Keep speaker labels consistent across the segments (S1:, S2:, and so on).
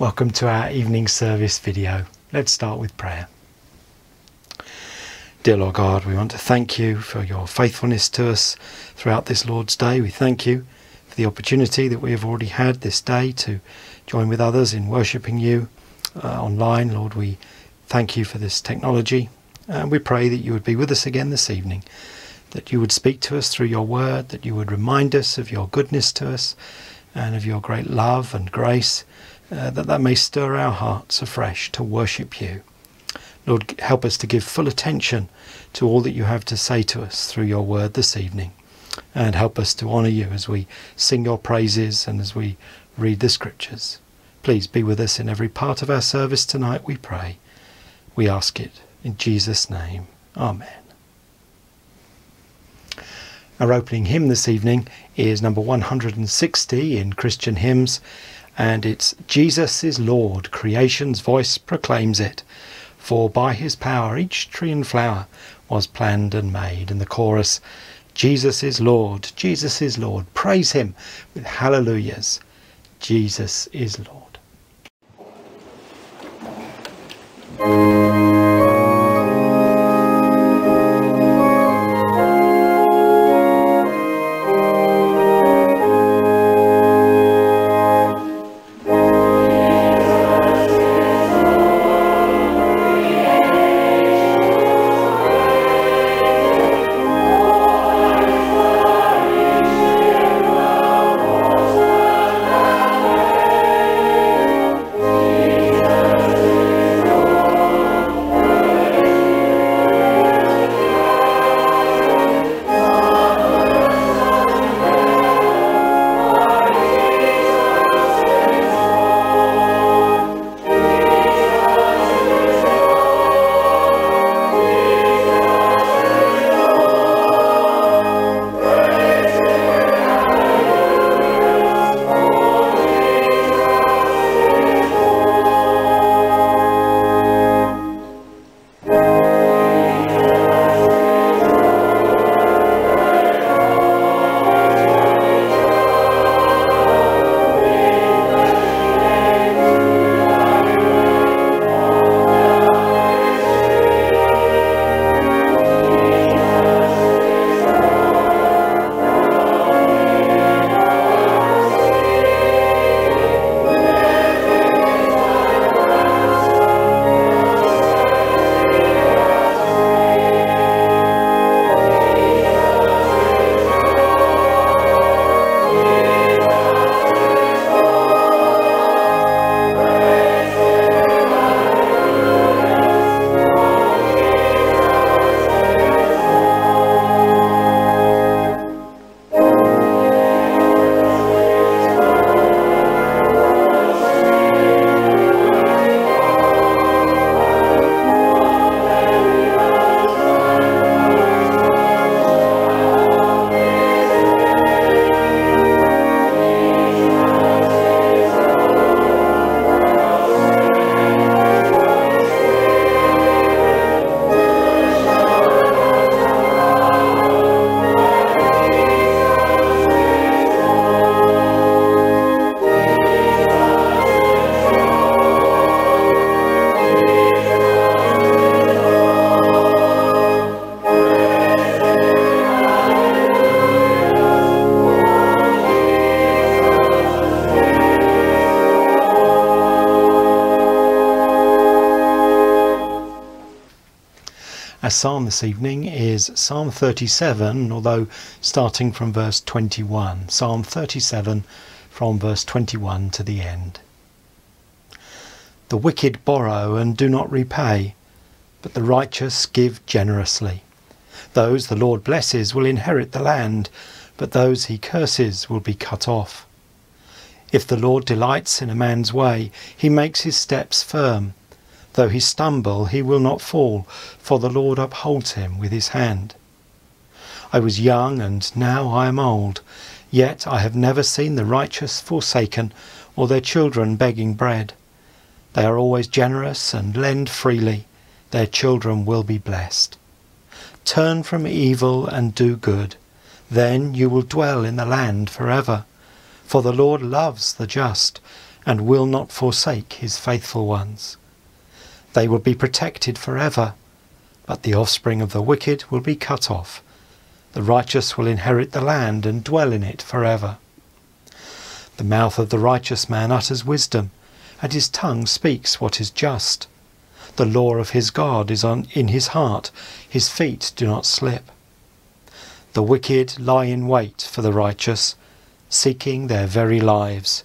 S1: Welcome to our evening service video. Let's start with prayer. Dear Lord God, we want to thank you for your faithfulness to us throughout this Lord's Day. We thank you for the opportunity that we have already had this day to join with others in worshipping you uh, online. Lord, we thank you for this technology and we pray that you would be with us again this evening, that you would speak to us through your word, that you would remind us of your goodness to us and of your great love and grace uh, that that may stir our hearts afresh to worship you. Lord, help us to give full attention to all that you have to say to us through your word this evening. And help us to honour you as we sing your praises and as we read the scriptures. Please be with us in every part of our service tonight, we pray. We ask it in Jesus' name. Amen. Our opening hymn this evening is number 160 in Christian Hymns and it's Jesus is Lord, creation's voice proclaims it. For by his power each tree and flower was planned and made. And the chorus, Jesus is Lord, Jesus is Lord, praise him with hallelujahs. Jesus is Lord. Psalm this evening is Psalm 37, although starting from verse 21. Psalm 37 from verse 21 to the end. The wicked borrow and do not repay, but the righteous give generously. Those the Lord blesses will inherit the land, but those he curses will be cut off. If the Lord delights in a man's way, he makes his steps firm. Though he stumble, he will not fall, for the Lord upholds him with his hand. I was young, and now I am old, yet I have never seen the righteous forsaken, or their children begging bread. They are always generous and lend freely. Their children will be blessed. Turn from evil and do good. Then you will dwell in the land forever. For the Lord loves the just and will not forsake his faithful ones. They will be protected forever, but the offspring of the wicked will be cut off. The righteous will inherit the land and dwell in it forever. The mouth of the righteous man utters wisdom, and his tongue speaks what is just. The law of his God is on, in his heart, his feet do not slip. The wicked lie in wait for the righteous, seeking their very lives.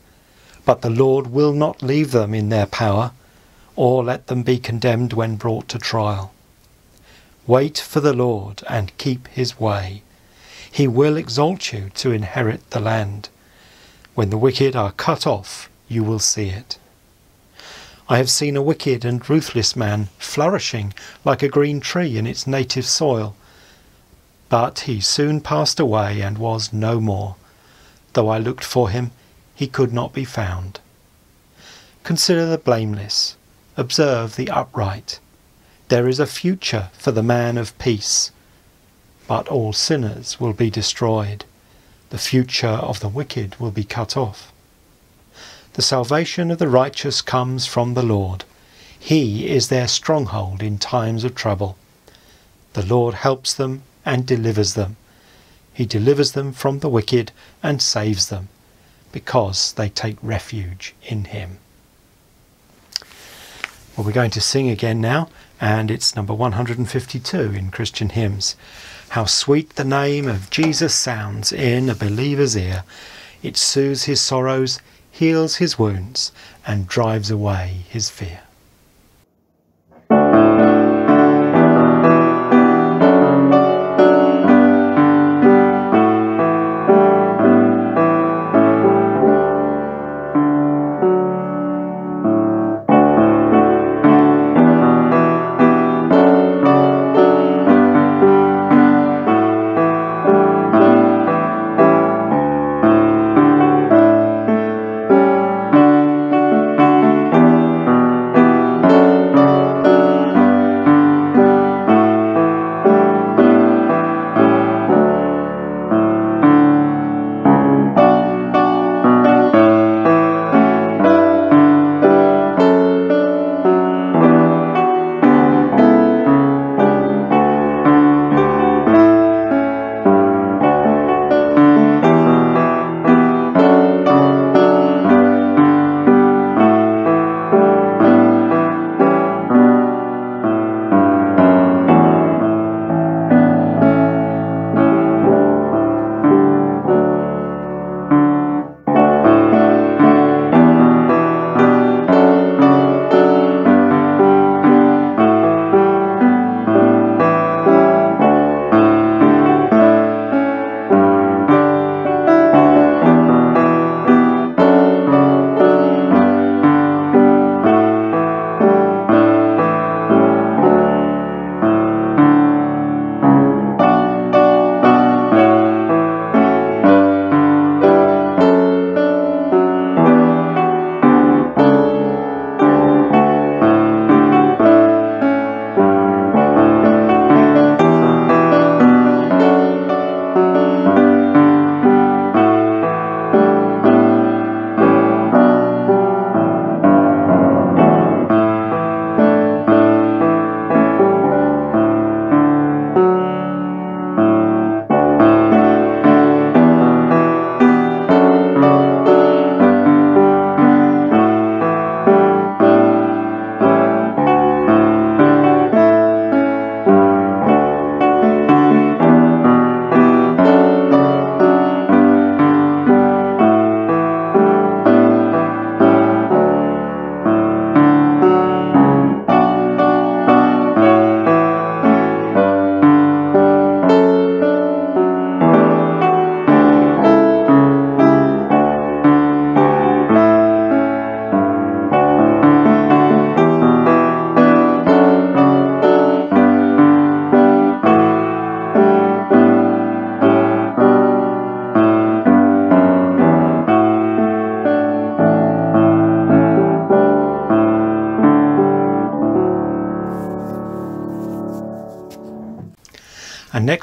S1: But the Lord will not leave them in their power, or let them be condemned when brought to trial. Wait for the Lord and keep his way. He will exalt you to inherit the land. When the wicked are cut off, you will see it. I have seen a wicked and ruthless man flourishing like a green tree in its native soil. But he soon passed away and was no more. Though I looked for him, he could not be found. Consider the blameless, observe the upright. There is a future for the man of peace. But all sinners will be destroyed. The future of the wicked will be cut off. The salvation of the righteous comes from the Lord. He is their stronghold in times of trouble. The Lord helps them and delivers them. He delivers them from the wicked and saves them, because they take refuge in him. Well, we're going to sing again now, and it's number 152 in Christian hymns. How sweet the name of Jesus sounds in a believer's ear. It soothes his sorrows, heals his wounds, and drives away his fear.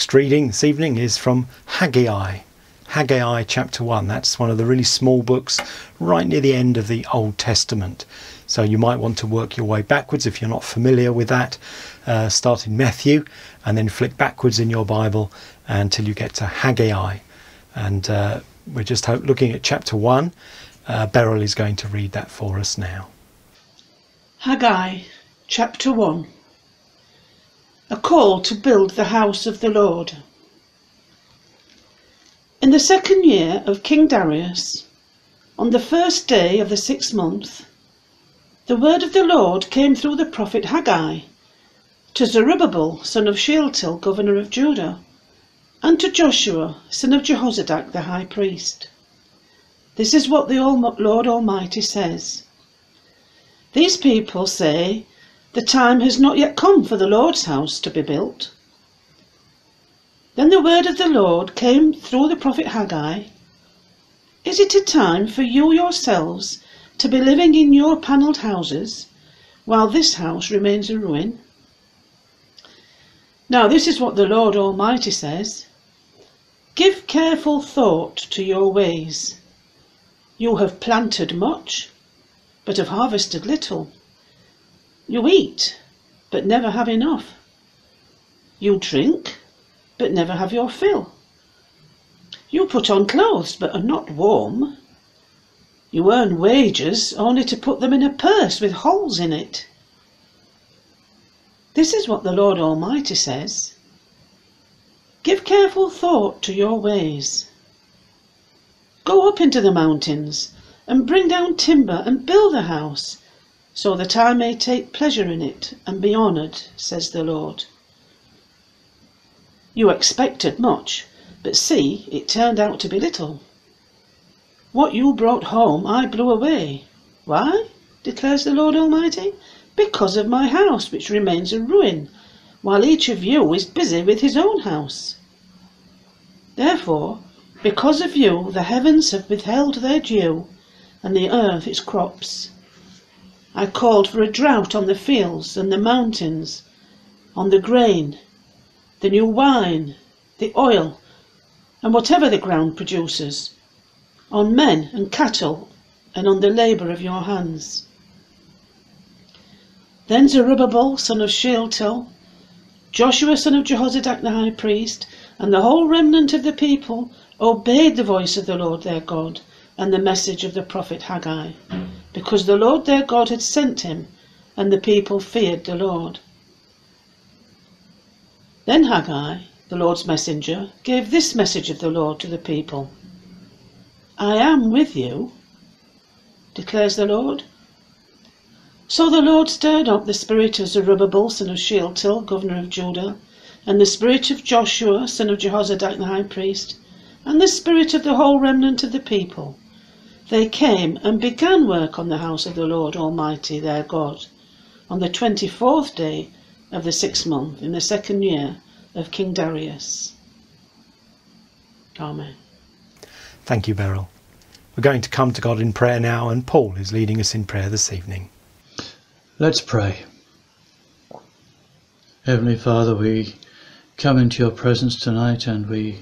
S1: Next reading this evening is from Haggai. Haggai chapter 1. That's one of the really small books right near the end of the Old Testament. So you might want to work your way backwards if you're not familiar with that. Uh, start in Matthew and then flick backwards in your Bible until you get to Haggai. And uh, we're just looking at chapter 1. Uh, Beryl is going to read that for us now.
S2: Haggai chapter 1 A call to build the house of the Lord. In the second year of King Darius, on the first day of the sixth month, the word of the Lord came through the prophet Haggai to Zerubbabel, son of Shealtiel, governor of Judah, and to Joshua, son of Jehozadak, the high priest. This is what the Lord Almighty says. These people say, The time has not yet come for the Lord's house to be built. Then the word of the Lord came through the prophet Haggai. Is it a time for you yourselves to be living in your panelled houses while this house remains a ruin? Now this is what the Lord Almighty says. Give careful thought to your ways. You have planted much, but have harvested little. You eat, but never have enough. You drink, but never have your fill. You put on clothes, but are not warm. You earn wages only to put them in a purse with holes in it. This is what the Lord Almighty says. Give careful thought to your ways. Go up into the mountains and bring down timber and build a house, so that I may take pleasure in it and be honoured, says the Lord. You expected much, but see, it turned out to be little. What you brought home I blew away. Why? declares the Lord Almighty. Because of my house, which remains a ruin, while each of you is busy with his own house. Therefore, because of you, the heavens have withheld their dew, and the earth its crops. I called for a drought on the fields and the mountains, on the grain, the new wine, the oil, and whatever the ground produces, on men and cattle, and on the labour of your hands. Then Zerubbabel, son of Shealtiel, Joshua, son of Jehozadak the high priest, and the whole remnant of the people obeyed the voice of the Lord their God and the message of the prophet Haggai, because the Lord their God had sent him, and the people feared the Lord. Then Haggai, the Lord's messenger, gave this message of the Lord to the people I am with you, declares the Lord. So the Lord stirred up the spirit of Zerubbabel, son of Shealtiel, governor of Judah, and the spirit of Joshua, son of Jehozadak the high priest, and the spirit of the whole remnant of the people. They came and began work on the house of the Lord Almighty their God, on the twenty fourth day of the sixth month in the second year of King Darius. Amen.
S1: Thank you, Beryl. We're going to come to God in prayer now, and Paul is leading us in prayer this evening.
S3: Let's pray. Heavenly Father, we come into your presence tonight and we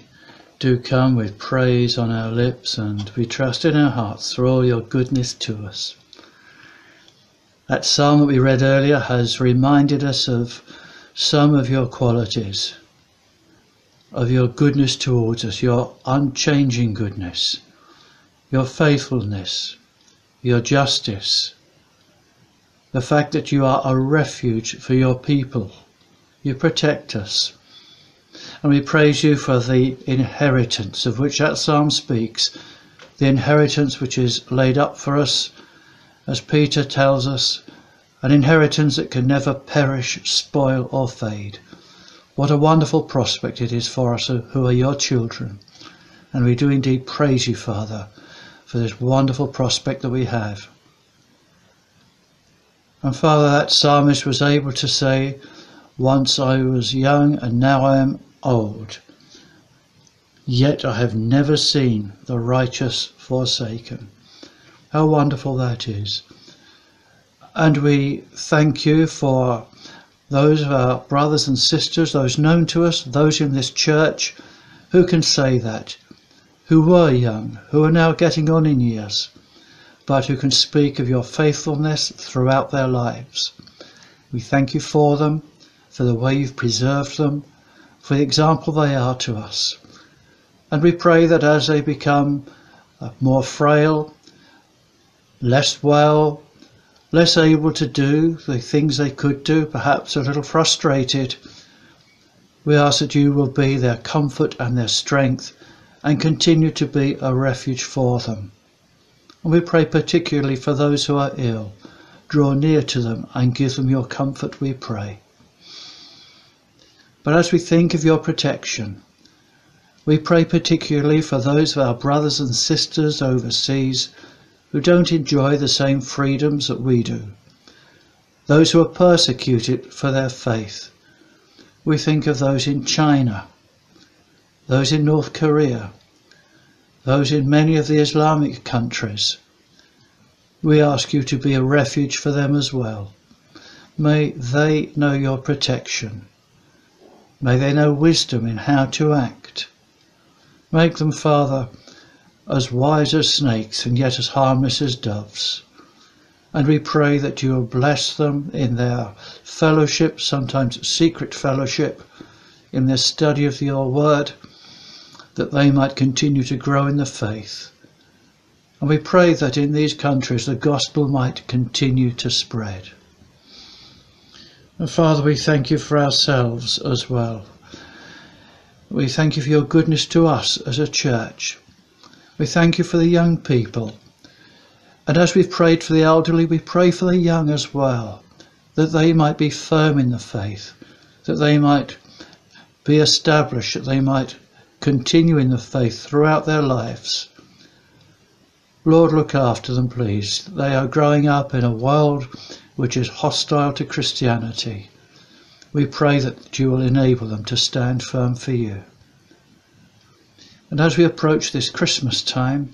S3: do come with praise on our lips and we trust in our hearts for all your goodness to us. That psalm that we read earlier has reminded us of some of your qualities, of your goodness towards us, your unchanging goodness, your faithfulness, your justice, the fact that you are a refuge for your people. You protect us. And we praise you for the inheritance of which that psalm speaks, the inheritance which is laid up for us as Peter tells us, an inheritance that can never perish, spoil, or fade. What a wonderful prospect it is for us who are your children. And we do indeed praise you, Father, for this wonderful prospect that we have. And Father, that psalmist was able to say, Once I was young and now I am old, yet I have never seen the righteous forsaken. How wonderful that is. And we thank you for those of our brothers and sisters, those known to us, those in this church, who can say that, who were young, who are now getting on in years, but who can speak of your faithfulness throughout their lives. We thank you for them, for the way you've preserved them, for the example they are to us. And we pray that as they become uh, more frail, less well, less able to do the things they could do, perhaps a little frustrated, we ask that you will be their comfort and their strength and continue to be a refuge for them. And we pray particularly for those who are ill. Draw near to them and give them your comfort, we pray. But as we think of your protection, we pray particularly for those of our brothers and sisters overseas who don't enjoy the same freedoms that we do, those who are persecuted for their faith. We think of those in China, those in North Korea, those in many of the Islamic countries. We ask you to be a refuge for them as well. May they know your protection. May they know wisdom in how to act. Make them, Father, as wise as snakes and yet as harmless as doves. And we pray that you will bless them in their fellowship, sometimes secret fellowship, in their study of your word, that they might continue to grow in the faith. And we pray that in these countries the gospel might continue to spread. And Father, we thank you for ourselves as well. We thank you for your goodness to us as a church. We thank you for the young people. And as we've prayed for the elderly, we pray for the young as well, that they might be firm in the faith, that they might be established, that they might continue in the faith throughout their lives. Lord, look after them, please. They are growing up in a world which is hostile to Christianity. We pray that you will enable them to stand firm for you. And as we approach this Christmas time,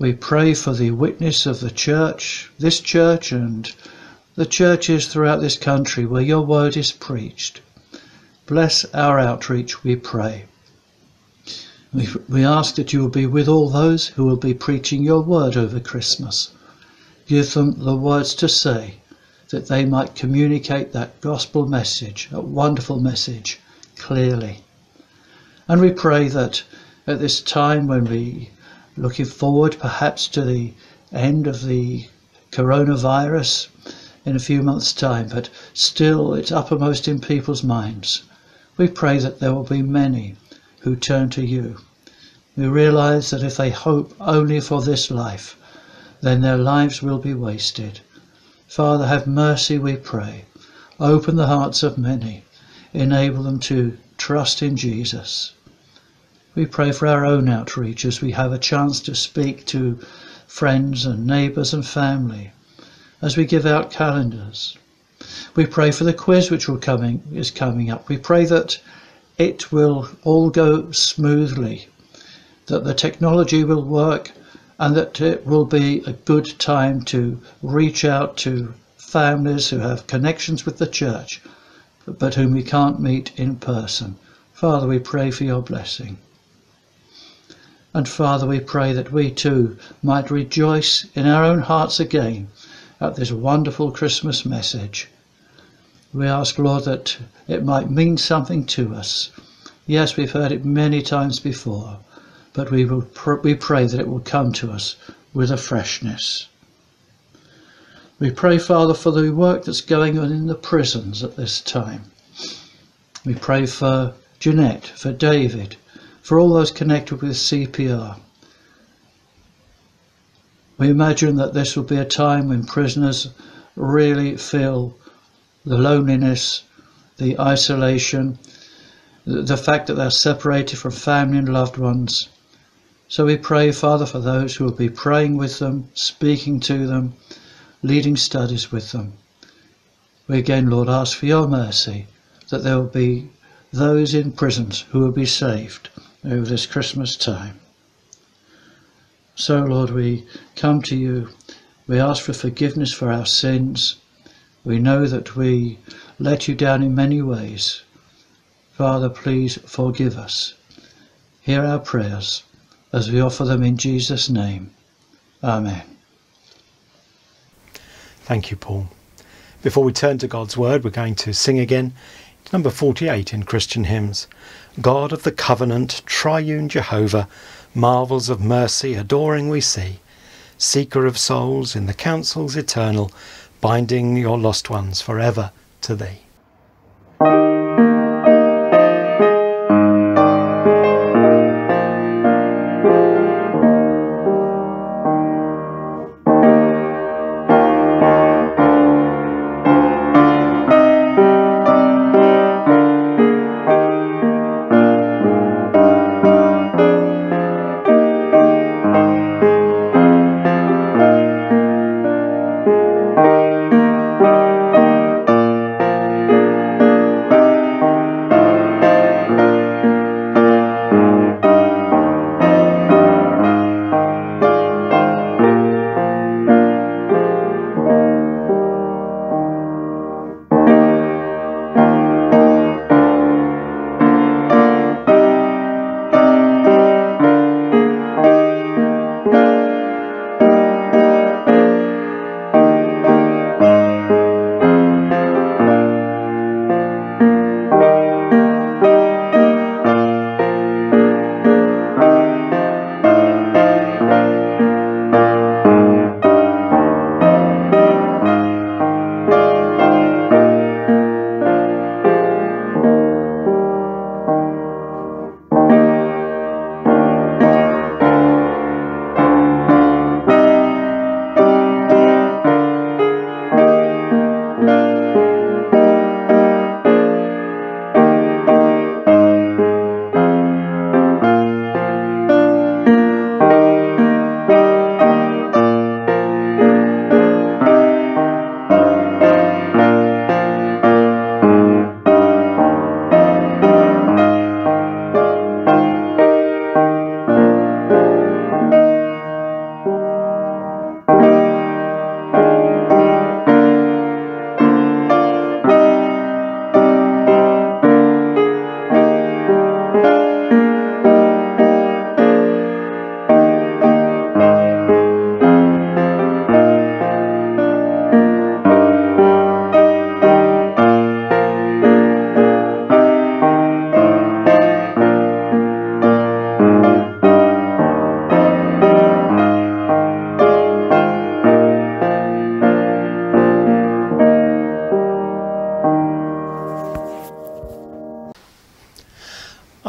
S3: we pray for the witness of the church, this church, and the churches throughout this country where your word is preached. Bless our outreach, we pray. We, we ask that you will be with all those who will be preaching your word over Christmas. Give them the words to say that they might communicate that gospel message, a wonderful message, clearly. And we pray that at this time when we looking forward perhaps to the end of the coronavirus in a few months' time, but still it's uppermost in people's minds. We pray that there will be many who turn to you. We realize that if they hope only for this life, then their lives will be wasted. Father, have mercy, we pray. Open the hearts of many. Enable them to trust in Jesus. We pray for our own outreach as we have a chance to speak to friends and neighbours and family, as we give out calendars. We pray for the quiz which will coming is coming up. We pray that it will all go smoothly, that the technology will work and that it will be a good time to reach out to families who have connections with the church, but whom we can't meet in person. Father, we pray for your blessing. And Father, we pray that we too might rejoice in our own hearts again at this wonderful Christmas message. We ask, Lord, that it might mean something to us. Yes, we've heard it many times before, but we, will pr- we pray that it will come to us with a freshness. We pray, Father, for the work that's going on in the prisons at this time. We pray for Jeanette, for David, for all those connected with CPR. We imagine that this will be a time when prisoners really feel the loneliness, the isolation, the fact that they're separated from family and loved ones. So we pray, Father, for those who will be praying with them, speaking to them, leading studies with them. We again, Lord, ask for your mercy that there will be those in prisons who will be saved over this Christmas time. So, Lord, we come to you. We ask for forgiveness for our sins. We know that we let you down in many ways. Father, please forgive us. Hear our prayers as we offer them in Jesus' name. Amen.
S1: Thank you, Paul. Before we turn to God's Word, we're going to sing again. It's number 48 in Christian hymns. God of the covenant, triune Jehovah, marvels of mercy adoring we see, seeker of souls in the councils eternal, binding your lost ones forever to thee.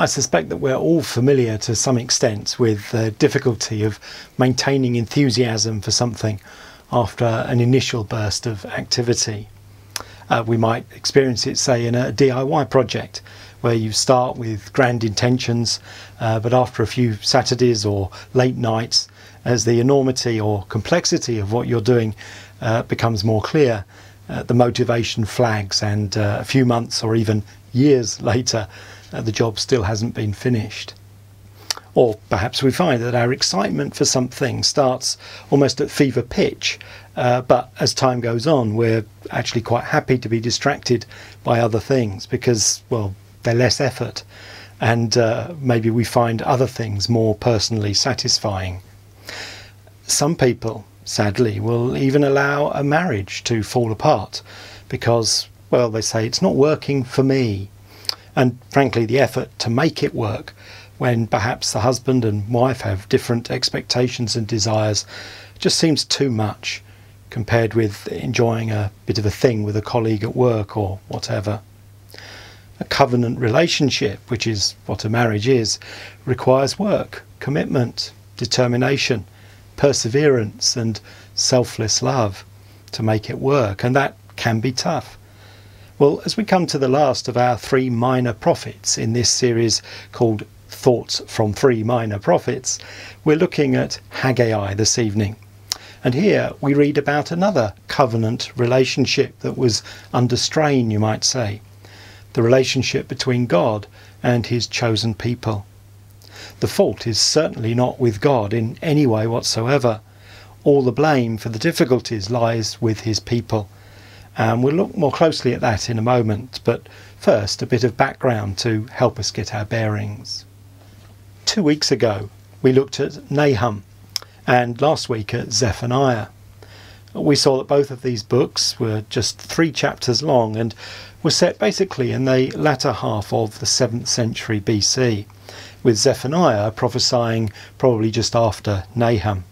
S1: I suspect that we're all familiar to some extent with the difficulty of maintaining enthusiasm for something after an initial burst of activity. Uh, we might experience it, say, in a DIY project where you start with grand intentions, uh, but after a few Saturdays or late nights, as the enormity or complexity of what you're doing uh, becomes more clear, uh, the motivation flags, and uh, a few months or even years later, uh, the job still hasn't been finished. Or perhaps we find that our excitement for something starts almost at fever pitch, uh, but as time goes on, we're actually quite happy to be distracted by other things because, well, they're less effort, and uh, maybe we find other things more personally satisfying. Some people, sadly, will even allow a marriage to fall apart because, well, they say it's not working for me and frankly the effort to make it work when perhaps the husband and wife have different expectations and desires just seems too much compared with enjoying a bit of a thing with a colleague at work or whatever. A covenant relationship, which is what a marriage is, requires work, commitment, determination, perseverance, and selfless love to make it work, and that can be tough. Well, as we come to the last of our three minor prophets in this series called Thoughts from Three Minor Prophets, we're looking at Haggai this evening. And here we read about another covenant relationship that was under strain, you might say the relationship between God and his chosen people. The fault is certainly not with God in any way whatsoever. All the blame for the difficulties lies with his people and we'll look more closely at that in a moment, but first a bit of background to help us get our bearings. Two weeks ago, we looked at Nahum and last week at Zephaniah. We saw that both of these books were just three chapters long and were set basically in the latter half of the 7th century BC, with Zephaniah prophesying probably just after Nahum.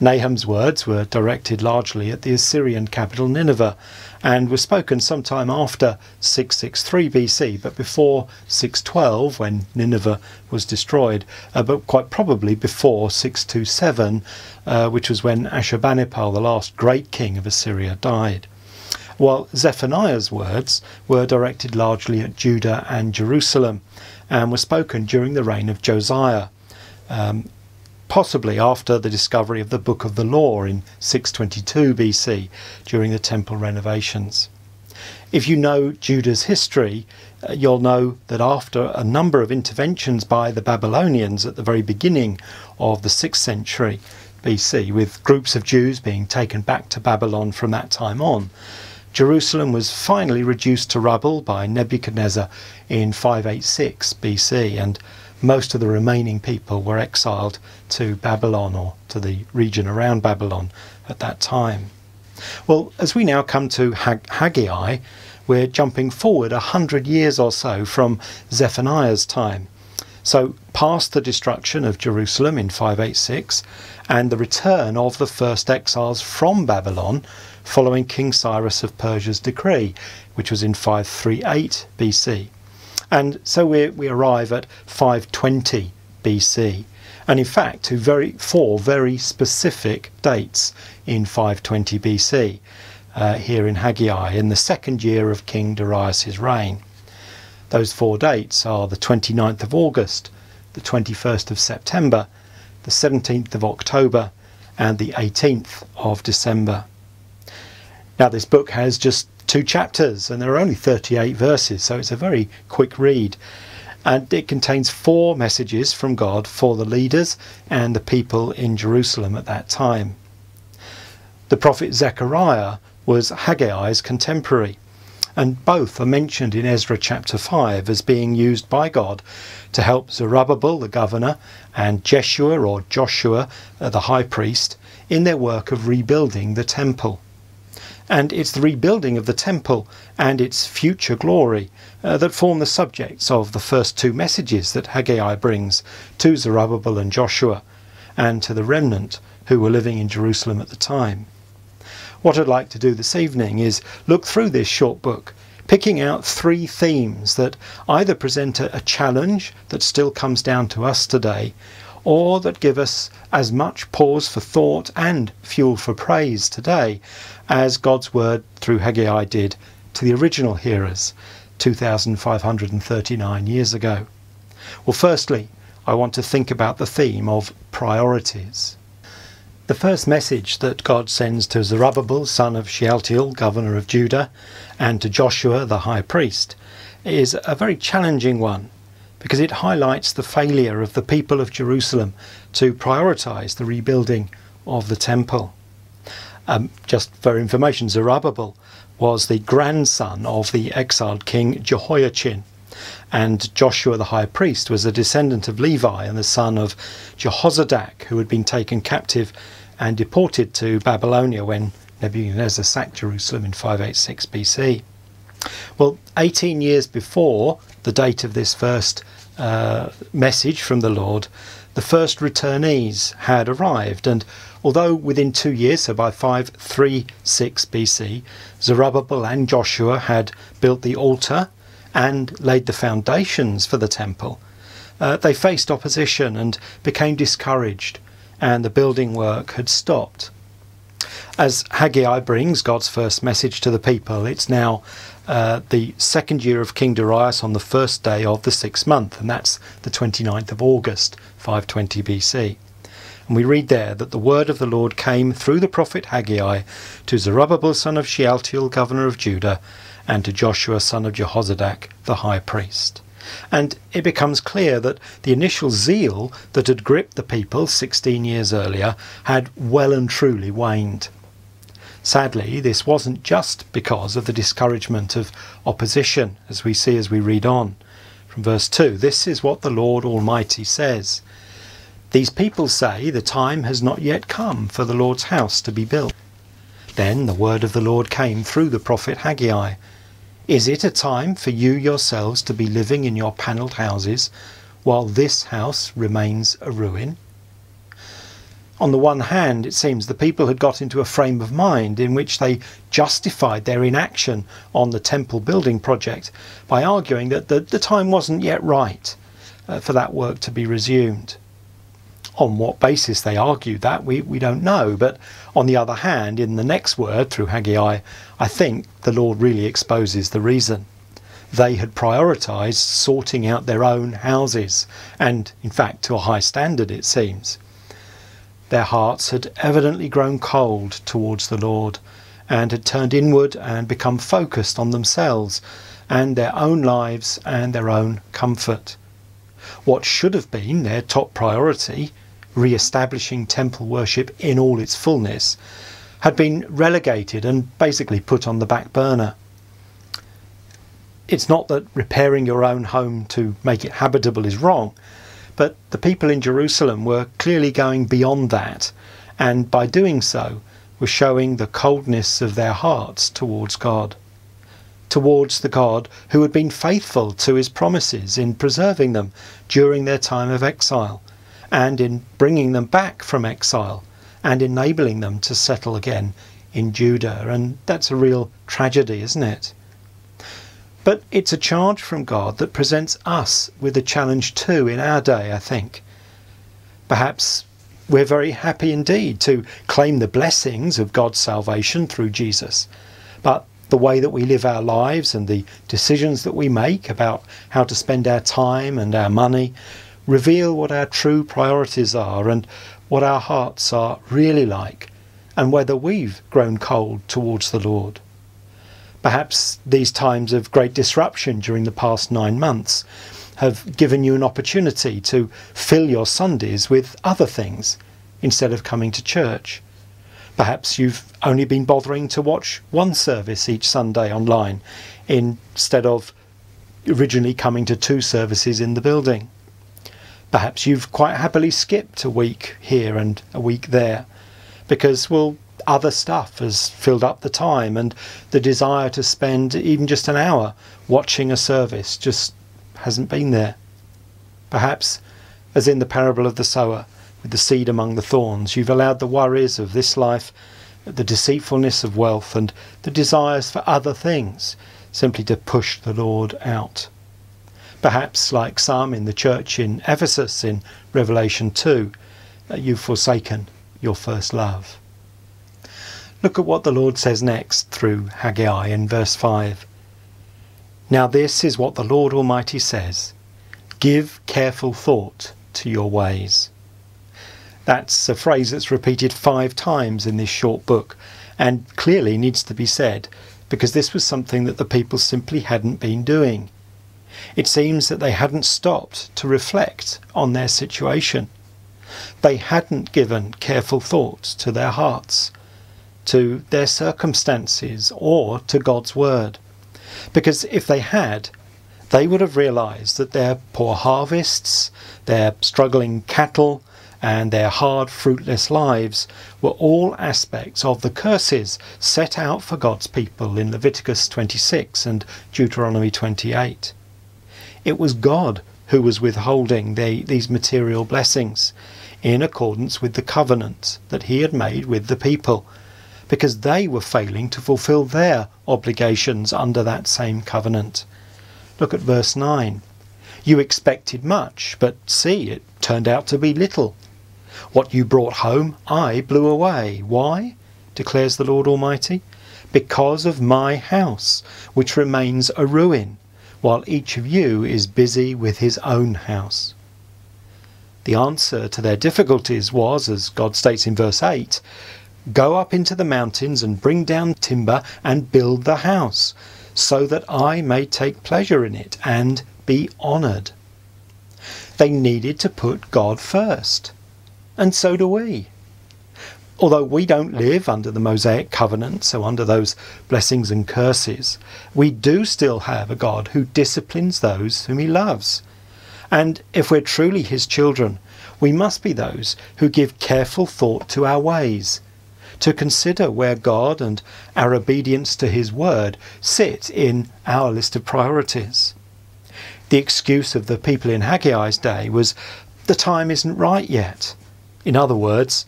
S1: Nahum's words were directed largely at the Assyrian capital Nineveh and were spoken sometime after 663 BC, but before 612 when Nineveh was destroyed, uh, but quite probably before 627, uh, which was when Ashurbanipal, the last great king of Assyria, died. While Zephaniah's words were directed largely at Judah and Jerusalem and were spoken during the reign of Josiah. Um, possibly after the discovery of the Book of the Law in 622 BC during the temple renovations. If you know Judah's history, uh, you'll know that after a number of interventions by the Babylonians at the very beginning of the 6th century BC, with groups of Jews being taken back to Babylon from that time on, Jerusalem was finally reduced to rubble by Nebuchadnezzar in 586 BC, and most of the remaining people were exiled to Babylon or to the region around Babylon at that time. Well, as we now come to Hag- Haggai, we're jumping forward a hundred years or so from Zephaniah's time. So, past the destruction of Jerusalem in 586 and the return of the first exiles from Babylon following King Cyrus of Persia's decree, which was in 538 BC. And so we, we arrive at 520 BC. And in fact, to very, four very specific dates in 520 BC uh, here in Haggai, in the second year of King Darius' reign. Those four dates are the 29th of August, the 21st of September, the 17th of October, and the 18th of December. Now, this book has just two chapters and there are only 38 verses, so it's a very quick read. And it contains four messages from God for the leaders and the people in Jerusalem at that time. The prophet Zechariah was Haggai's contemporary, and both are mentioned in Ezra chapter 5 as being used by God to help Zerubbabel, the governor, and Jeshua or Joshua, the high priest, in their work of rebuilding the temple. And it's the rebuilding of the temple and its future glory uh, that form the subjects of the first two messages that Haggai brings to Zerubbabel and Joshua and to the remnant who were living in Jerusalem at the time. What I'd like to do this evening is look through this short book, picking out three themes that either present a, a challenge that still comes down to us today or that give us as much pause for thought and fuel for praise today as God's word through Haggai did to the original hearers 2,539 years ago. Well, firstly, I want to think about the theme of priorities. The first message that God sends to Zerubbabel, son of Shealtiel, governor of Judah, and to Joshua, the high priest, is a very challenging one because it highlights the failure of the people of Jerusalem to prioritize the rebuilding of the temple. Um, just for information, Zerubbabel was the grandson of the exiled king Jehoiachin, and Joshua the high priest was a descendant of Levi and the son of Jehozadak, who had been taken captive and deported to Babylonia when Nebuchadnezzar sacked Jerusalem in 586 BC. Well, 18 years before the date of this first uh, message from the Lord, the first returnees had arrived, and although within two years, so by 536 BC, Zerubbabel and Joshua had built the altar and laid the foundations for the temple, uh, they faced opposition and became discouraged, and the building work had stopped. As Haggai brings God's first message to the people, it's now uh, the second year of King Darius on the first day of the sixth month, and that's the 29th of August, 520 BC. And we read there that the word of the Lord came through the prophet Haggai to Zerubbabel son of Shealtiel, governor of Judah, and to Joshua son of Jehozadak, the high priest. And it becomes clear that the initial zeal that had gripped the people 16 years earlier had well and truly waned. Sadly, this wasn't just because of the discouragement of opposition, as we see as we read on. From verse 2 This is what the Lord Almighty says These people say the time has not yet come for the Lord's house to be built. Then the word of the Lord came through the prophet Haggai. Is it a time for you yourselves to be living in your panelled houses while this house remains a ruin? On the one hand, it seems the people had got into a frame of mind in which they justified their inaction on the temple building project by arguing that the, the time wasn't yet right uh, for that work to be resumed. On what basis they argued that, we, we don't know. But on the other hand, in the next word through Haggai, I think the Lord really exposes the reason. They had prioritised sorting out their own houses, and in fact to a high standard, it seems. Their hearts had evidently grown cold towards the Lord, and had turned inward and become focused on themselves and their own lives and their own comfort. What should have been their top priority, re establishing temple worship in all its fullness, had been relegated and basically put on the back burner. It's not that repairing your own home to make it habitable is wrong, but the people in Jerusalem were clearly going beyond that, and by doing so, were showing the coldness of their hearts towards God. Towards the God who had been faithful to his promises in preserving them during their time of exile, and in bringing them back from exile, and enabling them to settle again in Judah. And that's a real tragedy, isn't it? But it's a charge from God that presents us with a challenge too in our day, I think. Perhaps we're very happy indeed to claim the blessings of God's salvation through Jesus. But the way that we live our lives and the decisions that we make about how to spend our time and our money reveal what our true priorities are and what our hearts are really like and whether we've grown cold towards the Lord. Perhaps these times of great disruption during the past nine months have given you an opportunity to fill your Sundays with other things instead of coming to church. Perhaps you've only been bothering to watch one service each Sunday online instead of originally coming to two services in the building. Perhaps you've quite happily skipped a week here and a week there because, well, other stuff has filled up the time, and the desire to spend even just an hour watching a service just hasn't been there. Perhaps, as in the parable of the sower, with the seed among the thorns, you've allowed the worries of this life, the deceitfulness of wealth, and the desires for other things simply to push the Lord out. Perhaps, like some in the church in Ephesus in Revelation 2, you've forsaken your first love. Look at what the Lord says next through Haggai in verse 5. Now, this is what the Lord Almighty says Give careful thought to your ways. That's a phrase that's repeated five times in this short book and clearly needs to be said because this was something that the people simply hadn't been doing. It seems that they hadn't stopped to reflect on their situation. They hadn't given careful thought to their hearts to their circumstances or to God's word. Because if they had, they would have realized that their poor harvests, their struggling cattle, and their hard, fruitless lives were all aspects of the curses set out for God's people in Leviticus 26 and Deuteronomy 28. It was God who was withholding the, these material blessings in accordance with the covenant that He had made with the people because they were failing to fulfill their obligations under that same covenant. Look at verse 9. You expected much, but see, it turned out to be little. What you brought home, I blew away. Why? declares the Lord Almighty. Because of my house, which remains a ruin, while each of you is busy with his own house. The answer to their difficulties was, as God states in verse 8, Go up into the mountains and bring down timber and build the house, so that I may take pleasure in it and be honoured. They needed to put God first, and so do we. Although we don't live under the Mosaic covenant, so under those blessings and curses, we do still have a God who disciplines those whom he loves. And if we're truly his children, We must be those who give careful thought to our ways, to consider where God and our obedience to His word sit in our list of priorities. The excuse of the people in Haggai's day was the time isn't right yet. In other words,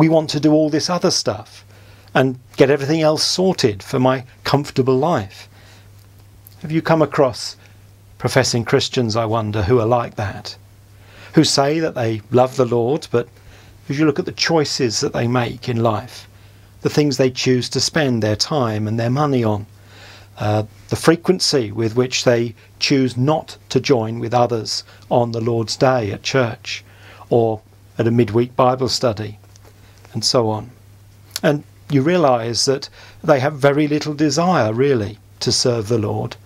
S1: we want to do all this other stuff and get everything else sorted for my comfortable life. Have you come across professing Christians, I wonder, who are like that? Who say that they love the Lord, but as you look at the choices that they make in life, the things they choose to spend their time and their money on, uh, the frequency with which they choose not to join with others on the Lord's Day at church or at a midweek Bible study, and so on. And you realize that they have very little desire, really, to serve the Lord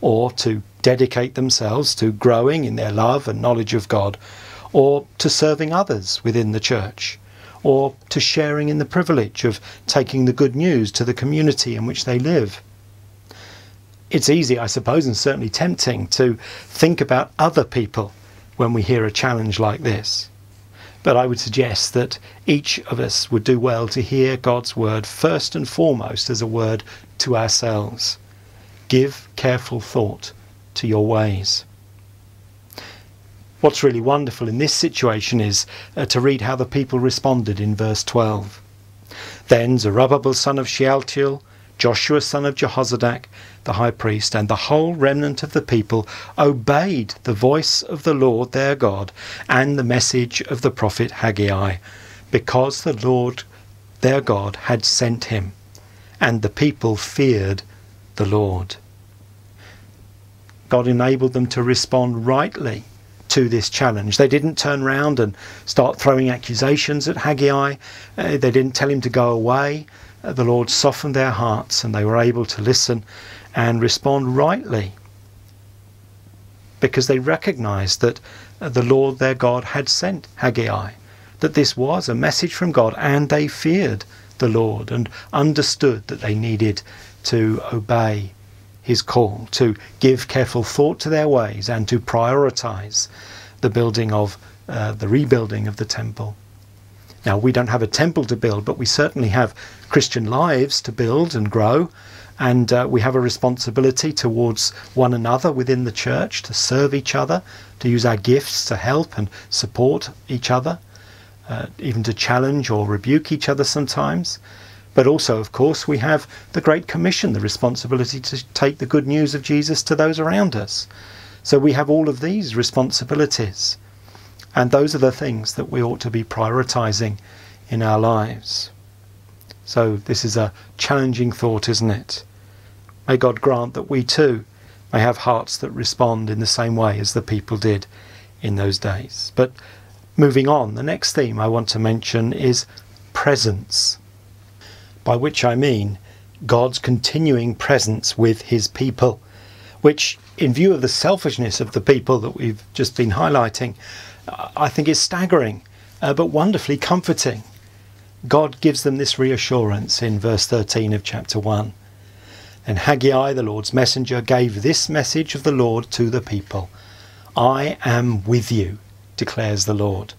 S1: or to dedicate themselves to growing in their love and knowledge of God or to serving others within the church or to sharing in the privilege of taking the good news to the community in which they live. It's easy, I suppose, and certainly tempting to think about other people when we hear a challenge like this. But I would suggest that each of us would do well to hear God's word first and foremost as a word to ourselves. Give careful thought to your ways. What's really wonderful in this situation is uh, to read how the people responded in verse 12. Then Zerubbabel son of Shealtiel, Joshua son of Jehozadak, the high priest, and the whole remnant of the people obeyed the voice of the Lord their God and the message of the prophet Haggai, because the Lord their God had sent him, and the people feared the Lord. God enabled them to respond rightly to this challenge. They didn't turn around and start throwing accusations at Haggai. Uh, they didn't tell him to go away. Uh, the Lord softened their hearts and they were able to listen and respond rightly because they recognized that uh, the Lord their God had sent Haggai, that this was a message from God, and they feared the Lord and understood that they needed to obey his call to give careful thought to their ways and to prioritize the building of uh, the rebuilding of the temple. Now, we don't have a temple to build, but we certainly have Christian lives to build and grow. And uh, we have a responsibility towards one another within the church to serve each other, to use our gifts to help and support each other, uh, even to challenge or rebuke each other sometimes. But also, of course, we have the Great Commission, the responsibility to take the good news of Jesus to those around us. So we have all of these responsibilities. And those are the things that we ought to be prioritizing in our lives. So this is a challenging thought, isn't it? May God grant that we too may have hearts that respond in the same way as the people did in those days. But moving on, the next theme I want to mention is presence by which I mean God's continuing presence with his people, which, in view of the selfishness of the people that we've just been highlighting, I think is staggering, uh, but wonderfully comforting. God gives them this reassurance in verse 13 of chapter 1. And Haggai, the Lord's messenger, gave this message of the Lord to the people I am with you, declares the Lord.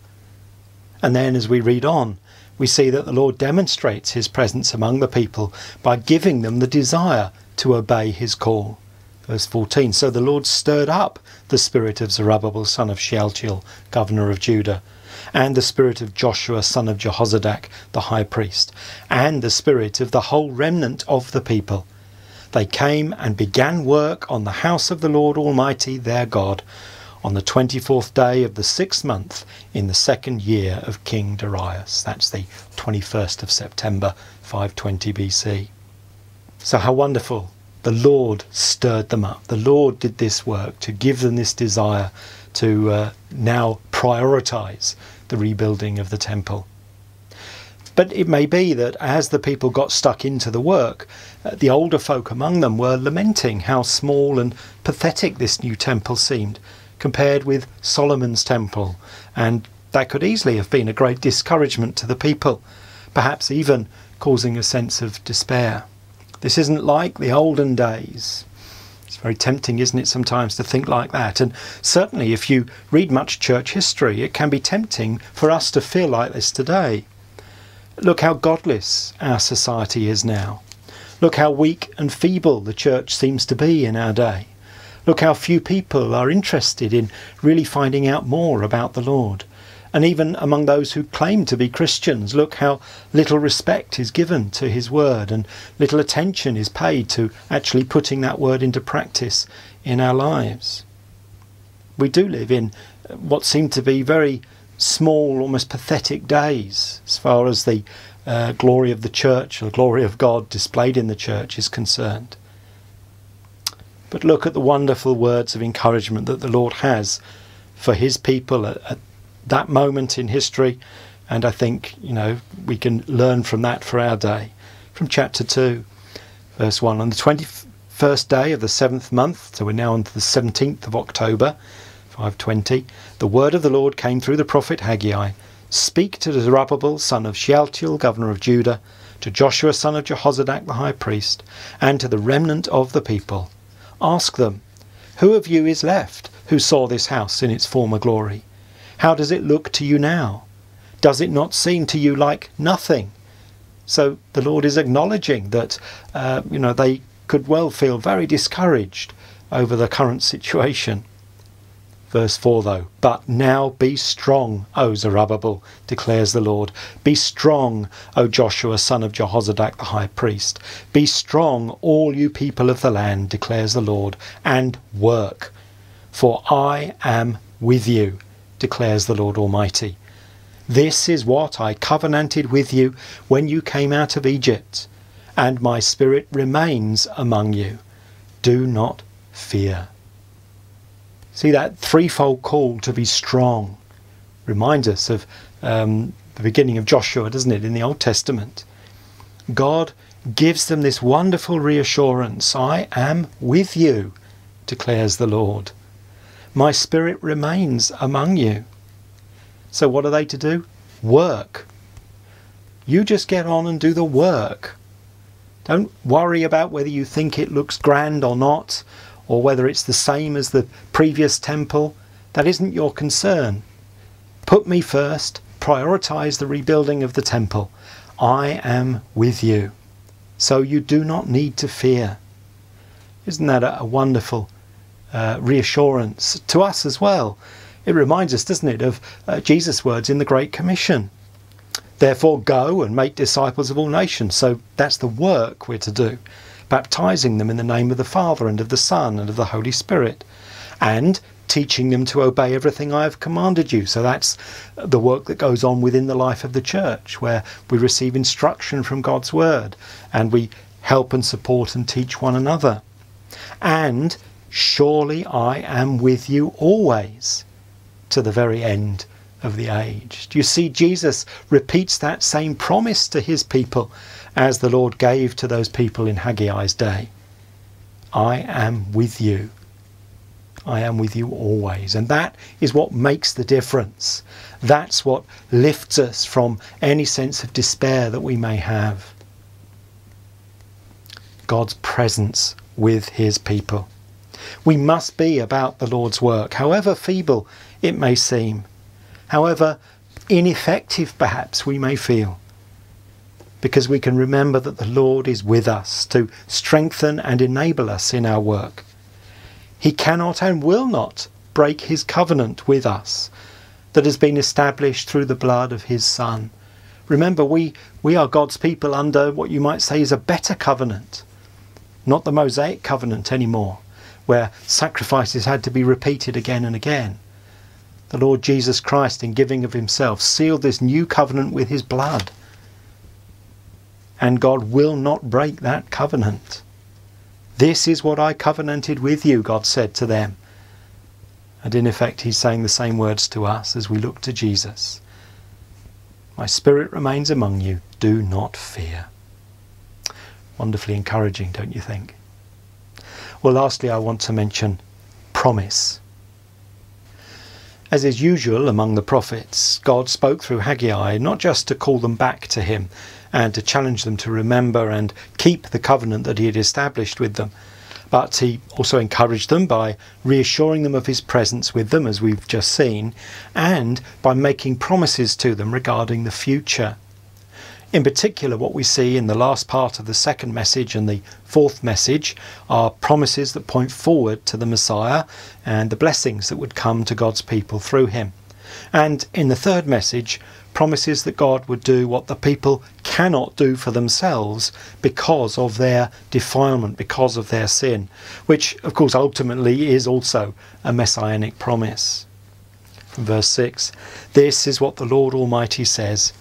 S1: And then as we read on, we see that the Lord demonstrates his presence among the people by giving them the desire to obey his call. Verse 14 So the Lord stirred up the spirit of Zerubbabel, son of Shealtiel, governor of Judah, and the spirit of Joshua, son of Jehozadak, the high priest, and the spirit of the whole remnant of the people. They came and began work on the house of the Lord Almighty their God on the 24th day of the sixth month in the second year of King Darius. That's the 21st of September 520 BC. So, how wonderful! The Lord stirred them up. The Lord did this work to give them this desire to uh, now prioritize the rebuilding of the temple. But it may be that as the people got stuck into the work, uh, the older folk among them were lamenting how small and pathetic this new temple seemed compared with Solomon's temple, and that could easily have been a great discouragement to the people, perhaps even causing a sense of despair. This isn't like the olden days. It's very tempting, isn't it, sometimes to think like that? And certainly, if you read much church history, it can be tempting for us to feel like this today. Look how godless our society is now. Look how weak and feeble the church seems to be in our day. Look how few people are interested in really finding out more about the Lord. And even among those who claim to be Christians, look how little respect is given to his word and little attention is paid to actually putting that word into practice in our lives. We do live in what seem to be very small, almost pathetic days as far as the uh, glory of the church, the glory of God displayed in the church is concerned. But look at the wonderful words of encouragement that the Lord has for his people at, at that moment in history. And I think, you know, we can learn from that for our day. From chapter 2, verse 1. On the 21st day of the seventh month, so we're now on to the 17th of October, 520, the word of the Lord came through the prophet Haggai. Speak to Zerubbabel, son of Shealtiel, governor of Judah, to Joshua, son of Jehozadak, the high priest, and to the remnant of the people. Ask them, Who of you is left who saw this house in its former glory? How does it look to you now? Does it not seem to you like nothing? So the Lord is acknowledging that, uh, you know, they could well feel very discouraged over the current situation. Verse 4 though, But now be strong, O Zerubbabel, declares the Lord. Be strong, O Joshua, son of Jehozadak the high priest. Be strong, all you people of the land, declares the Lord, and work. For I am with you, declares the Lord Almighty. This is what I covenanted with you when you came out of Egypt, and my spirit remains among you. Do not fear. See that threefold call to be strong reminds us of um, the beginning of Joshua, doesn't it, in the Old Testament? God gives them this wonderful reassurance I am with you, declares the Lord. My spirit remains among you. So, what are they to do? Work. You just get on and do the work. Don't worry about whether you think it looks grand or not, or whether it's the same as the previous temple, that isn't your concern. Put me first, prioritize the rebuilding of the temple. I am with you. So you do not need to fear. Isn't that a, wonderful uh, reassurance to us as well? It reminds us, doesn't it, of uh, Jesus' words in the Great Commission. Therefore, go and make disciples of all nations. So that's the work we're to do baptizing them in the name of the Father and of the Son and of the Holy Spirit, and teaching them to obey everything I have commanded you. So that's the work that goes on within the life of the church, where we receive instruction from God's Word and we help and support and teach one another. And surely I am with you always to the very end of the age. Do you see, Jesus repeats that same promise to his people as the Lord gave to those people in Haggai's day. I am with you. I am with you always. And that is what makes the difference. That's what lifts us from any sense of despair that we may have. God's presence with his people. We must be about the Lord's work, however feeble it may seem, however ineffective perhaps we may feel because we can remember that the Lord is with us to strengthen and enable us in our work. He cannot and will not break his covenant with us that has been established through the blood of his Son. Remember, we, we are God's people under what you might say is a better covenant, not the Mosaic covenant anymore, where sacrifices had to be repeated again and again. The Lord Jesus Christ, in giving of himself, sealed this new covenant with his blood and God will not break that covenant. This is what I covenanted with you, God said to them. And in effect, He's saying the same words to us as we look to Jesus. My spirit remains among you. Do not fear. Wonderfully encouraging, don't you think? Well, lastly, I want to mention promise. As is usual among the prophets, God spoke through Haggai not just to call them back to Him, and to challenge them to remember and keep the covenant that he had established with them, But he also encouraged them by reassuring them of his presence with them, as we've just seen, and by making promises to them regarding the future. In particular, what we see in the last part of the second message and the fourth message are promises that point forward to the Messiah and the blessings that would come to God's people through him. And in the third message, promises that God would do what the people cannot do for themselves because of their defilement, because of their sin, which, of course, ultimately is also a messianic promise. Verse 6 This is what the Lord Almighty says.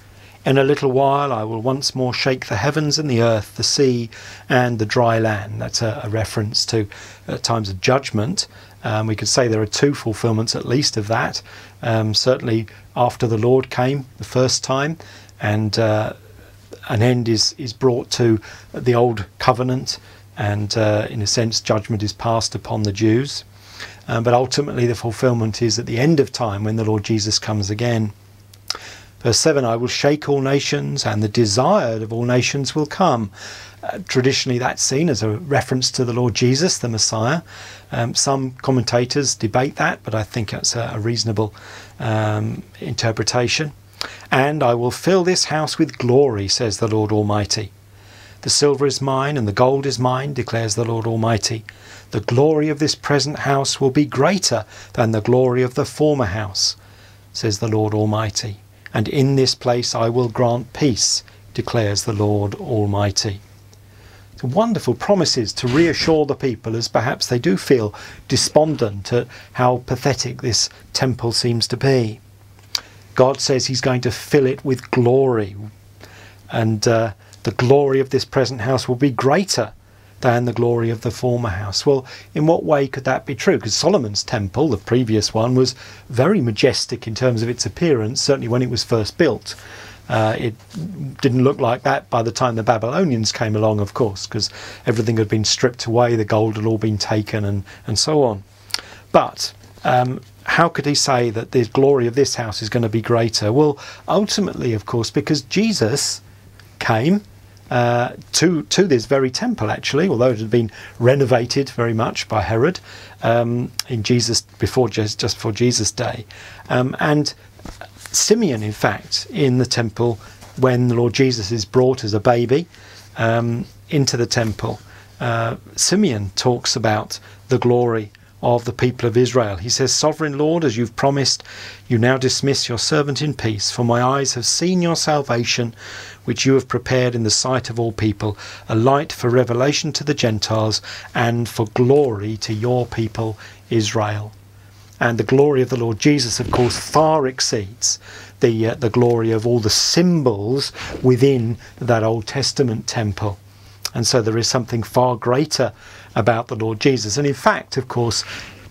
S1: In a little while I will once more shake the heavens and the earth, the sea and the dry land. That's a, a reference to uh, times of judgment. Um, we could say there are two fulfillments at least of that. Um, certainly after the Lord came the first time, and uh, an end is, is brought to the old covenant, and uh, in a sense, judgment is passed upon the Jews. Um, but ultimately, the fulfillment is at the end of time when the Lord Jesus comes again. Verse 7 I will shake all nations, and the desired of all nations will come. Uh, traditionally, that's seen as a reference to the Lord Jesus, the Messiah. Um, some commentators debate that, but I think that's a, a reasonable um, interpretation. And I will fill this house with glory, says the Lord Almighty. The silver is mine, and the gold is mine, declares the Lord Almighty. The glory of this present house will be greater than the glory of the former house, says the Lord Almighty and in this place I will grant peace, declares the Lord Almighty. Wonderful promises to reassure the people as perhaps they do feel despondent at how pathetic this temple seems to be. God says He's going to fill it with glory, and uh, the glory of this present house will be greater than the glory of the former house. Well, in what way could that be true? Because Solomon's temple, the previous one, was very majestic in terms of its appearance, certainly when it was first built. Uh, it didn't look like that by the time the Babylonians came along, of course, because everything had been stripped away, the gold had all been taken, and, and so on. But um, how could he say that the glory of this house is going to be greater? Well, ultimately, of course, because Jesus came uh, to to this very temple actually, although it had been renovated very much by Herod um, in Jesus before just, just before Jesus' day, um, and Simeon, in fact, in the temple when the Lord Jesus is brought as a baby um, into the temple, uh, Simeon talks about the glory of the people of Israel. He says, Sovereign Lord, as you've promised, you now dismiss your servant in peace, for my eyes have seen your salvation, which you have prepared in the sight of all people, a light for revelation to the Gentiles and for glory to your people Israel. And the glory of the Lord Jesus, of course, far exceeds the, uh, the glory of all the symbols within that Old Testament temple. And so there is something far greater about the Lord Jesus. And in fact, of course,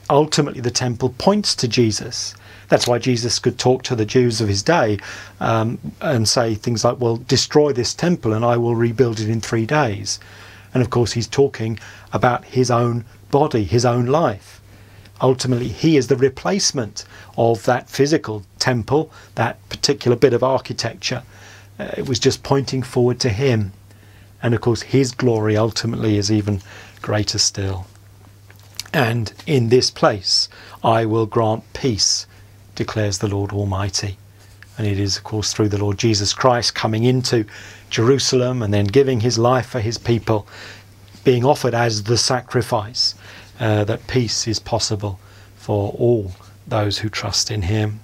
S1: ultimately the temple points to Jesus. That's why Jesus could talk to the Jews of his day um, and say things like, Well, destroy this temple and I will rebuild it in three days. And of course, he's talking about his own body, his own life. Ultimately, he is the replacement of that physical temple, that particular bit of architecture. Uh, it was just pointing forward to him. And of course, his glory ultimately is even greater still. And in this place I will grant peace, declares the Lord Almighty. And it is, of course, through the Lord Jesus Christ coming into Jerusalem and then giving his life for his people, being offered as the sacrifice, uh, that peace is possible for all those who trust in him.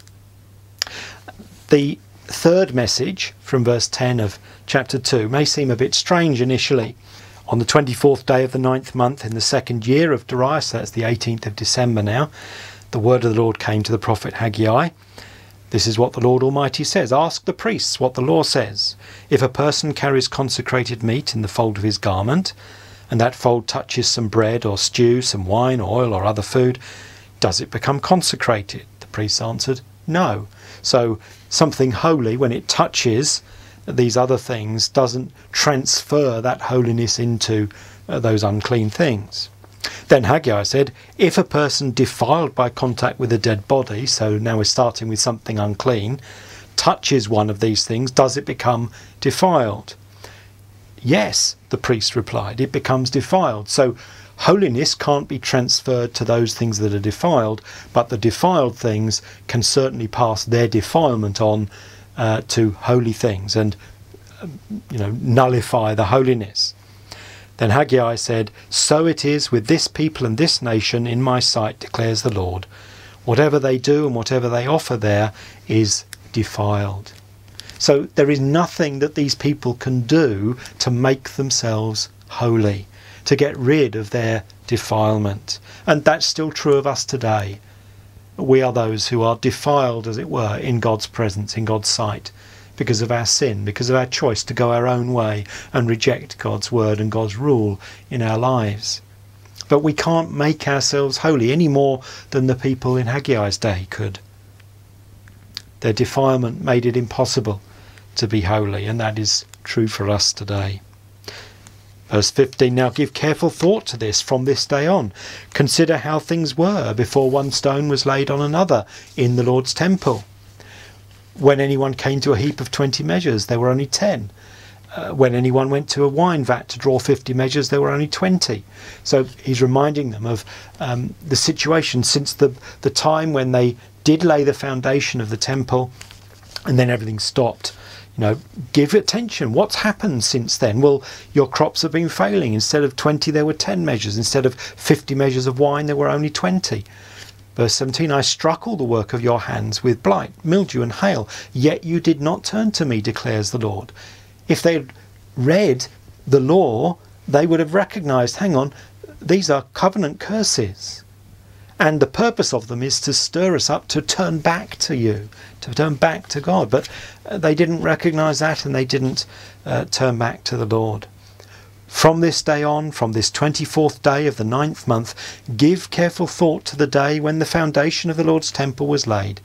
S1: The third message from verse 10 of chapter 2 may seem a bit strange initially. On the 24th day of the ninth month in the second year of Darius, that's the 18th of December now, the word of the Lord came to the prophet Haggai. This is what the Lord Almighty says Ask the priests what the law says. If a person carries consecrated meat in the fold of his garment, and that fold touches some bread or stew, some wine, oil, or other food, does it become consecrated? The priest answered, No. So something holy, when it touches these other things, doesn't transfer that holiness into uh, those unclean things. Then Haggai said, If a person defiled by contact with a dead body, so now we're starting with something unclean, touches one of these things, does it become defiled? Yes, the priest replied, it becomes defiled. So holiness can't be transferred to those things that are defiled, but the defiled things can certainly pass their defilement on uh, to holy things and um, you know nullify the holiness. Then Haggai said, So it is with this people and this nation in my sight, declares the Lord. Whatever they do and whatever they offer there is defiled. So there is nothing that these people can do to make themselves holy, to get rid of their defilement. And that's still true of us today. We are those who are defiled, as it were, in God's presence, in God's sight, because of our sin, because of our choice to go our own way and reject God's word and God's rule in our lives. But we can't make ourselves holy any more than the people in Haggai's day could. Their defilement made it impossible to be holy, and that is true for us today. Verse 15 Now give careful thought to this from this day on. Consider how things were before one stone was laid on another in the Lord's temple. When anyone came to a heap of 20 measures, there were only 10. Uh, when anyone went to a wine vat to draw 50 measures, there were only 20. So he's reminding them of um, the situation since the, the time when they did lay the foundation of the temple and then everything stopped. You know, give attention. What's happened since then? Well, your crops have been failing. Instead of 20, there were 10 measures. Instead of 50 measures of wine, there were only 20. Verse 17 I struck all the work of your hands with blight, mildew, and hail, yet you did not turn to me, declares the Lord. If they'd read the law, they would have recognized hang on, these are covenant curses. And the purpose of them is to stir us up to turn back to you, to turn back to God. But uh, they didn't recognize that and they didn't uh, turn back to the Lord. From this day on, from this 24th day of the ninth month, give careful thought to the day when the foundation of the Lord's temple was laid.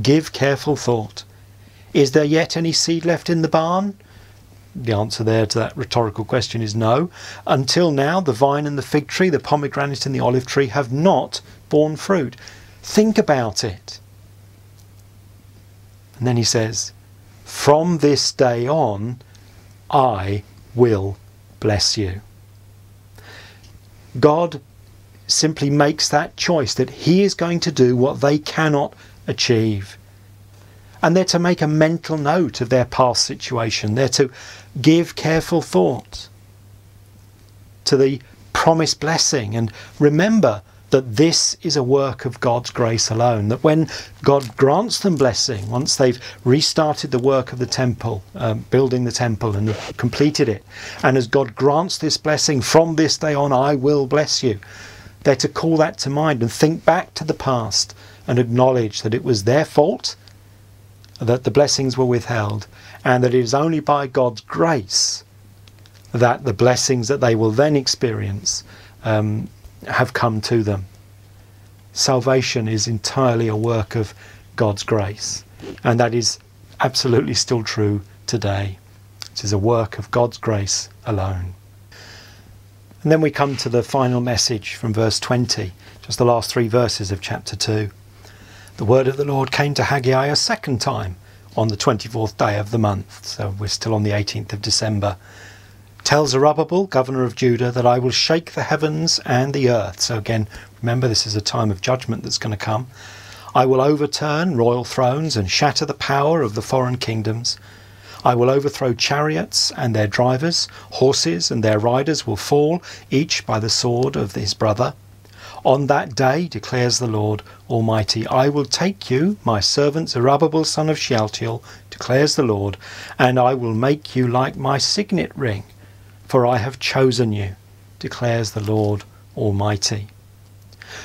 S1: Give careful thought. Is there yet any seed left in the barn? The answer there to that rhetorical question is no. Until now, the vine and the fig tree, the pomegranate and the olive tree have not fruit. Think about it. And then he says, From this day on, I will bless you. God simply makes that choice that He is going to do what they cannot achieve. And they're to make a mental note of their past situation. They're to give careful thought to the promised blessing and remember that this is a work of God's grace alone. That when God grants them blessing, once they've restarted the work of the temple, um, building the temple and completed it, and as God grants this blessing from this day on, I will bless you, they're to call that to mind and think back to the past and acknowledge that it was their fault, that the blessings were withheld, and that it is only by God's grace that the blessings that they will then experience um, have come to them. Salvation is entirely a work of God's grace, and that is absolutely still true today. It is a work of God's grace alone. And then we come to the final message from verse 20, just the last three verses of chapter 2. The word of the Lord came to Haggai a second time on the 24th day of the month, so we're still on the 18th of December. Tell Zerubbabel, governor of Judah, that I will shake the heavens and the earth. So again, remember this is a time of judgment that's going to come. I will overturn royal thrones and shatter the power of the foreign kingdoms. I will overthrow chariots and their drivers, horses and their riders will fall, each by the sword of his brother. On that day, declares the Lord Almighty, I will take you, my servant Zerubbabel son of Shealtiel, declares the Lord, and I will make you like my signet ring for I have chosen you, declares the Lord Almighty.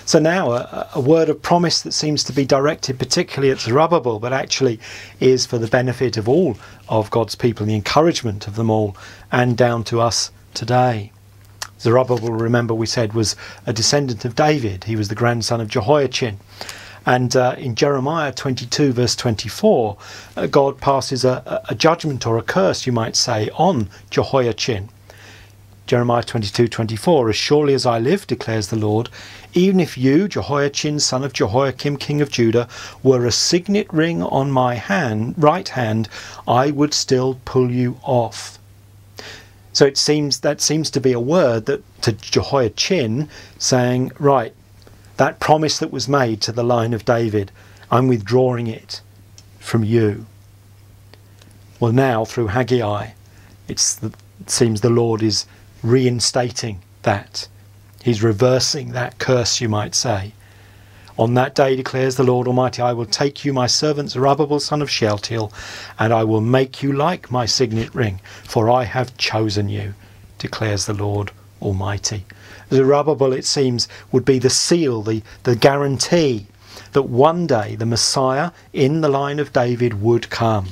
S1: So now a, a, word of promise that seems to be directed particularly at Zerubbabel, but actually is for the benefit of all of God's people, the encouragement of them all, and down to us today. Zerubbabel, remember we said, was a descendant of David. He was the grandson of Jehoiachin. And uh, in Jeremiah 22, verse 24, uh, God passes a, a judgment or a curse, you might say, on Jehoiachin. Jeremiah 22:24 As surely as I live declares the Lord even if you Jehoiachin son of Jehoiakim king of Judah were a signet ring on my hand right hand I would still pull you off So it seems that seems to be a word that to Jehoiachin saying, right, that promise that was made to the line of David, I'm withdrawing it from you. Well, now through Haggai, it seems the Lord is reinstating that. He's reversing that curse, you might say. On that day, declares the Lord Almighty, I will take you, my servant Zerubbabel, son of Shealtiel, and I will make you like my signet ring, for I have chosen you, declares the Lord Almighty. Zerubbabel, it seems, would be the seal, the, the guarantee that one day the Messiah in the line of David would come.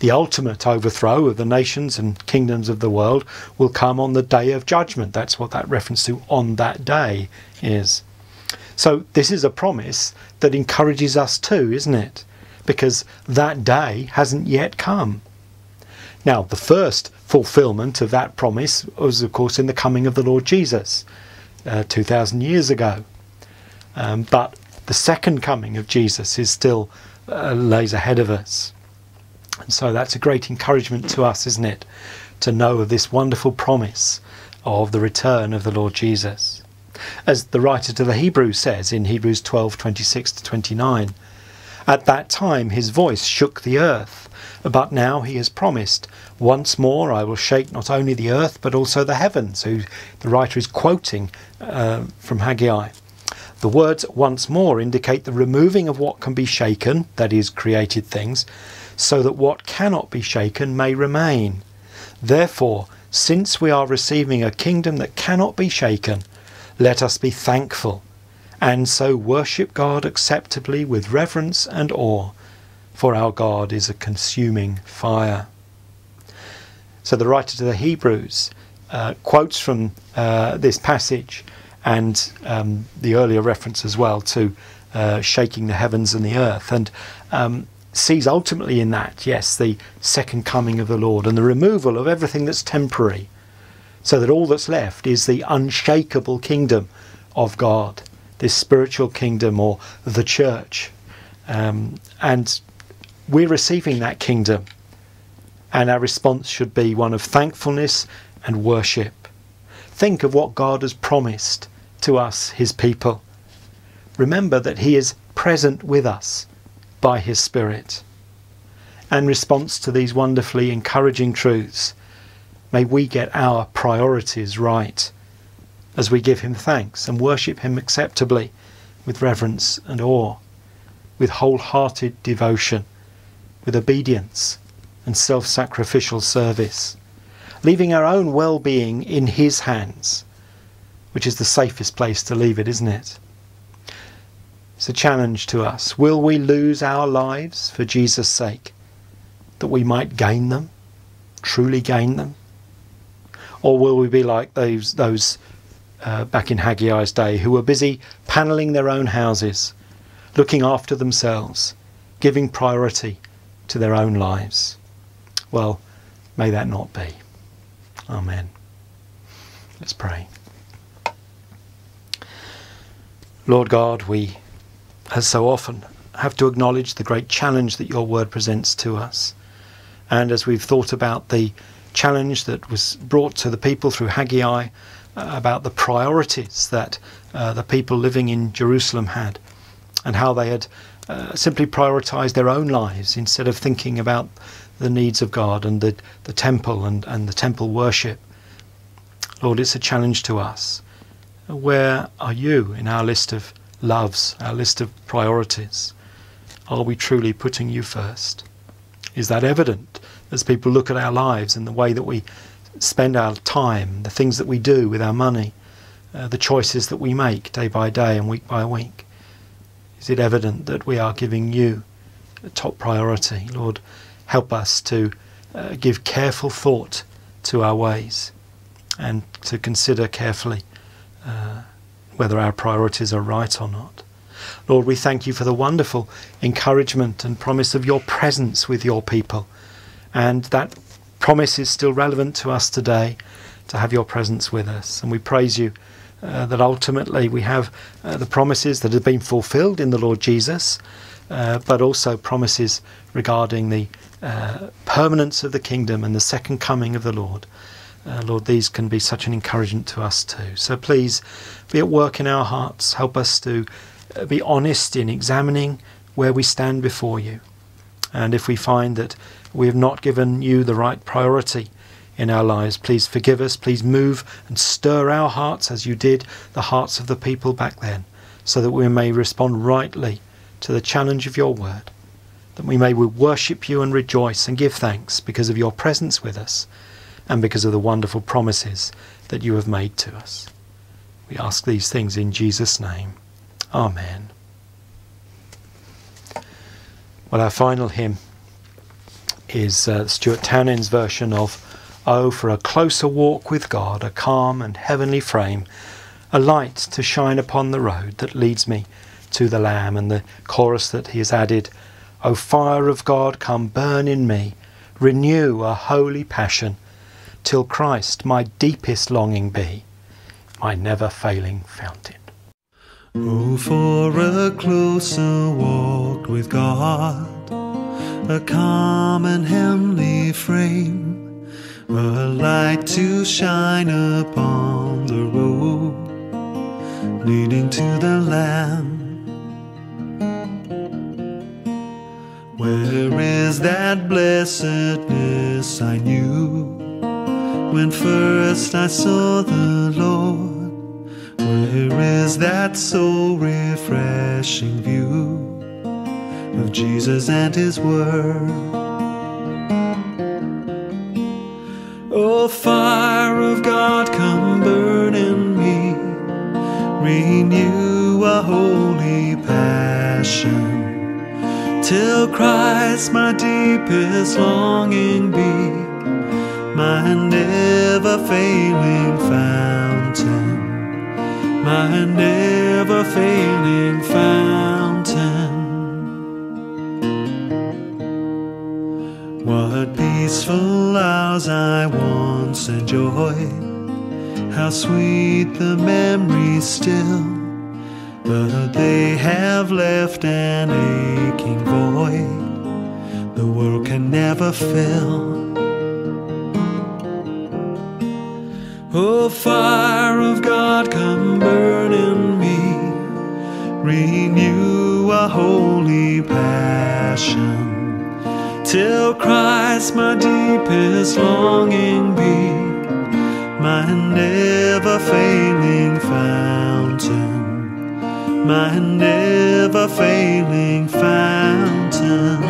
S1: The ultimate overthrow of the nations and kingdoms of the world will come on the day of judgment. That's what that reference to on that day is. So this is a promise that encourages us too, isn't it? Because that day hasn't yet come. Now, the first fulfillment of that promise was, of course, in the coming of the Lord Jesus uh, 2,000 years ago. Um, but the second coming of Jesus is still uh, lays ahead of us. And so that's a great encouragement to us, isn't it? To know of this wonderful promise of the return of the Lord Jesus as the writer to the Hebrews says in Hebrews 12:26 to 29. At that time his voice shook the earth, but now he has promised, once more I will shake not only the earth but also the heavens. So the writer is quoting uh, from Haggai. The words once more indicate the removing of what can be shaken, that is, created things, so that what cannot be shaken may remain. Therefore, since we are receiving a kingdom that cannot be shaken, let us be thankful, and so worship God acceptably with reverence and awe, for our God is a consuming fire. So the writer to the Hebrews uh, quotes from uh, this passage and um, the earlier reference as well to uh, shaking the heavens and the earth, and um, sees ultimately in that, yes, the second coming of the Lord and the removal of everything that's temporary so that all that's left is the unshakable kingdom of God, this spiritual kingdom or the church. Um, and we're receiving that kingdom, and our response should be one of thankfulness and worship. Think of what God has promised to us, His people. Remember that He is present with us by His Spirit. And response to these wonderfully encouraging truths May we get our priorities right as we give Him thanks and worship Him acceptably with reverence and awe, with wholehearted devotion, with obedience and self sacrificial service, leaving our own well being in His hands, which is the safest place to leave it, isn't it? It's a challenge to us. Will we lose our lives for Jesus' sake, that we might gain them, truly gain them? Or will we be like those those uh, back in Haggai's day who were busy panelling their own houses, looking after themselves, giving priority to their own lives? Well, may that not be. Amen. Let's pray. Lord God, we, as so often, have to acknowledge the great challenge that your word presents to us. And as we've thought about the challenge that was brought to the people through Haggai uh, about the priorities that uh, the people living in Jerusalem had and how they had uh, simply prioritized their own lives instead of thinking about the needs of God and the, the temple and, and the temple worship. Lord, it's a challenge to us. Where are you in our list of loves, our list of priorities? Are we truly putting you first? Is that evident as people look at our lives and the way that we spend our time, the things that we do with our money, uh, the choices that we make day by day and week by week? Is it evident that we are giving you a top priority? Lord, help us to uh, give careful thought to our ways and to consider carefully uh, whether our priorities are right or not. Lord, we thank you for the wonderful encouragement and promise of your presence with your people and that promise is still relevant to us today to have your presence with us. And we praise you uh, that ultimately we have uh, the promises that have been fulfilled in the Lord Jesus, uh, but also promises regarding the uh, permanence of the kingdom and the second coming of the Lord uh, Lord, these can be such an encouragement to us too. So please be at work in our hearts. Help us to uh, be honest in examining where we stand before you. And if we find that we have not given you the right priority in our lives, please forgive us. Please move and stir our hearts as you did the hearts of the people back then, so that we may respond rightly to the challenge of your word. That we may worship you and rejoice and give thanks because of your presence with us and because of the wonderful promises that you have made to us. We ask these things in Jesus' name. Amen. Well, our final hymn is uh, Stuart Townend's version of Oh, for a closer walk with God, a calm and heavenly frame, a light to shine upon the road that leads me to the Lamb, and the chorus that he has added, O fire of God, come burn in me, renew a holy passion till Christ my deepest longing be, my never failing fountain.
S4: Oh, for a closer walk with God, a calm and heavenly frame, a light to shine upon the road leading to the Lamb. Where is that blessedness I knew? When first I saw the Lord. Where is that so refreshing view of Jesus and His Word? Oh, fire of God, come burn in me, renew a holy passion, till Christ my deepest longing be my never failing fountain, my never failing fountain. What peaceful hours I once enjoyed, how sweet the memories still, but they have left an aching void the world can never fill. Oh, fire of God, come burn in me, renew a holy passion, till Christ my deepest longing be, my never failing fountain, my never failing fountain.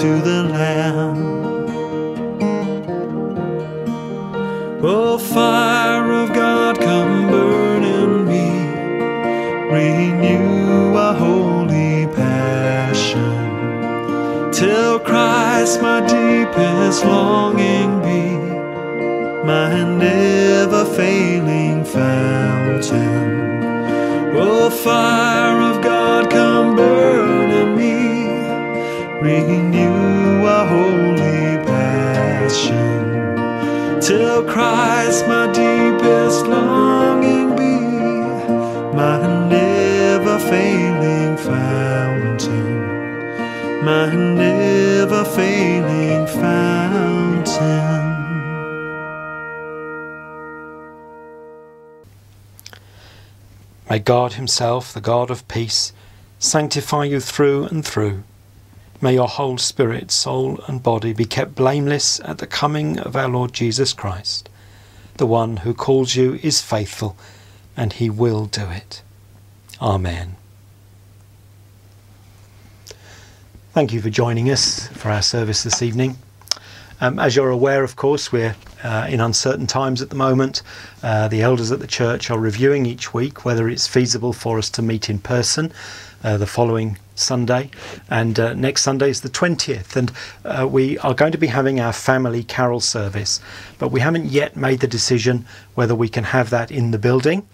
S4: to the Lamb. Oh, fire of God, come burn in me. Renew a holy passion till Christ my deepest longing be. My never failing fountain. Oh fire of God come burn renew a holy passion till Christ my deepest longing be my never failing fountain, my never failing fountain.
S1: May God Himself, the God of peace, sanctify you through and through. May your whole spirit, soul, and body be kept blameless at the coming of our Lord Jesus Christ. The one who calls you is faithful and he will do it. Amen. Thank you for joining us for our service this evening. Um, as you're aware, of course, we're uh, in uncertain times at the moment. Uh, the elders at the church are reviewing each week whether it's feasible for us to meet in person uh, the following Sunday, and uh, next Sunday is the 20th. And uh, we are going to be having our family carol service, but we haven't yet made the decision whether we can have that in the building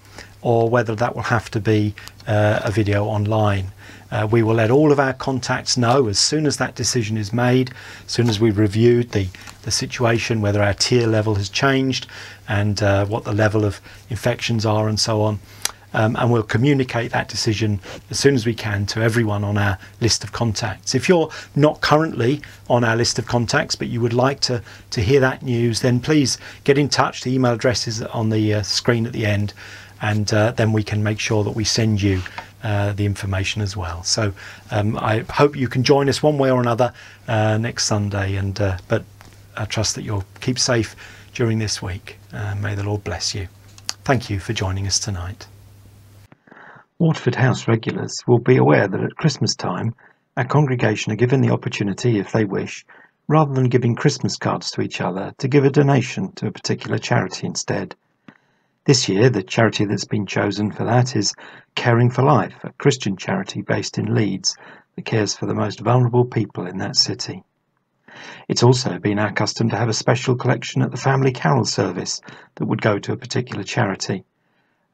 S1: or whether that will have to be uh, a video online. Uh, we will let all of our contacts know as soon as that decision is made, as soon as we've reviewed the, the situation, whether our tier level has changed and uh, what the level of infections are and so on. Um, and we'll communicate that decision as soon as we can to everyone on our list of contacts. If you're not currently on our list of contacts but you would like to, to hear that news, then please get in touch. The email address is on the uh, screen at the end, and uh, then we can make sure that we send you uh, the information as well. So um, I hope you can join us one way or another uh, next Sunday. And uh, but I trust that you'll keep safe during this week. Uh, may the Lord bless you. Thank you for joining us tonight. Waterford House regulars will be aware that at Christmas time, our congregation are given the opportunity, if they wish, rather than giving Christmas cards to each other, to give a donation to a particular charity instead. This year, the charity that's been chosen for that is Caring for Life, a Christian charity based in Leeds that cares for the most vulnerable people in that city. It's also been our custom to have a special collection at the family carol service that would go to a particular charity.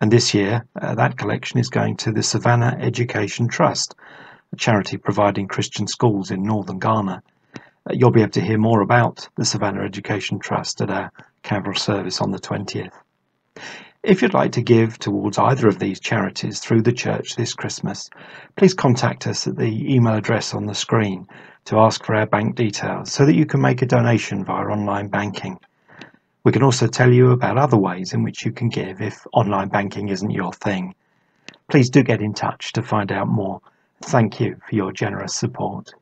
S1: And this year, uh, that collection is going to the Savannah Education Trust, a charity providing Christian schools in northern Ghana. Uh, you'll be able to hear more about the Savannah Education Trust at our carol service on the 20th. If you'd like to give towards either of these charities through the church this Christmas, please contact us at the email address on the screen to ask for our bank details so that you can make a donation via online banking. We can also tell you about other ways in which you can give if online banking isn't your thing. Please do get in touch to find out more. Thank you for your generous support.